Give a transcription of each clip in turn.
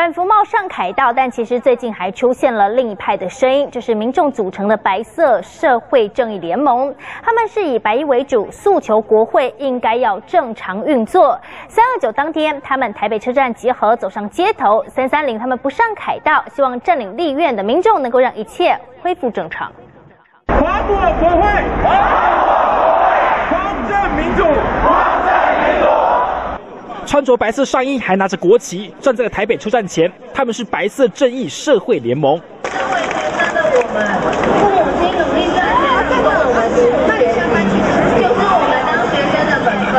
反服贸上凯道，但其实最近还出现了另一派的声音，就是民众组成的白色社会正义联盟。他们是以白衣为主，诉求国会应该要正常运作。三二九当天，他们台北车站集合，走上街头。三三零他们不上凯道，希望占领立院的民众能够让一切恢复正常。跨过国会，狂战民主。穿着白色上衣，还拿着国旗，站在了台北车站前。他们是白色正义社会联盟。身为学生的我们，父母亲努力赚钱，提供我们，是我们当学生的本分。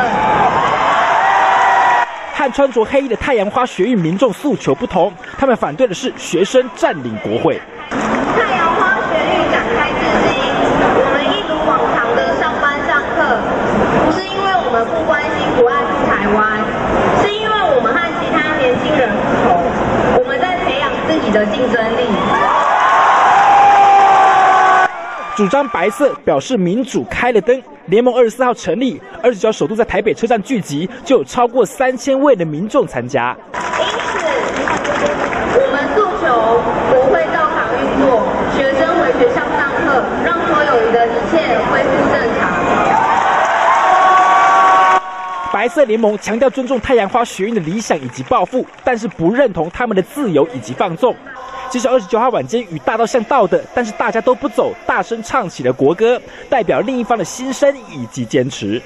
和穿着黑衣的太阳花学运民众诉求不同，他们反对的是学生占领国会。太阳花学运展开至今，我们一如往常的上班上课，不是因为我们不关心不爱护台湾。的竞争力。主张白色表示民主开了灯。联盟二十四号成立，二十九首都在台北车站聚集，就有超过三千位的民众参加。因此，我们诉求国会照常运作，学生回学校上课，让所有的一切恢复正常。白色联盟强调尊重太阳花学运的理想以及抱负，但是不认同他们的自由以及放纵。其实二十九号晚间与大道像倒的，但是大家都不走，大声唱起了国歌，代表另一方的心声以及坚持。